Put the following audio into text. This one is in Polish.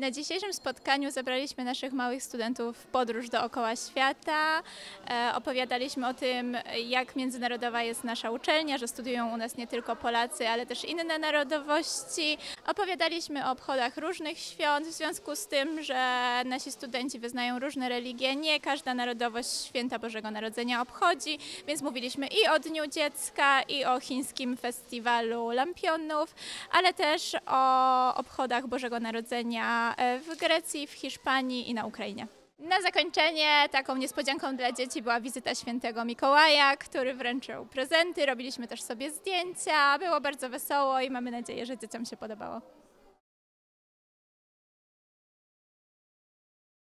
Na dzisiejszym spotkaniu zabraliśmy naszych małych studentów w podróż dookoła świata. E, opowiadaliśmy o tym, jak międzynarodowa jest nasza uczelnia, że studiują u nas nie tylko Polacy, ale też inne narodowości. Opowiadaliśmy o obchodach różnych świąt, w związku z tym, że nasi studenci wyznają różne religie. Nie każda narodowość święta Bożego Narodzenia obchodzi, więc mówiliśmy i o Dniu Dziecka, i o chińskim festiwalu lampionów, ale też o obchodach Bożego Narodzenia e, w Grecji, w Hiszpanii i na Ukrainie. Na zakończenie taką niespodzianką dla dzieci była wizyta świętego Mikołaja, który wręczył prezenty. Robiliśmy też sobie zdjęcia. Było bardzo wesoło i mamy nadzieję, że dzieciom się podobało.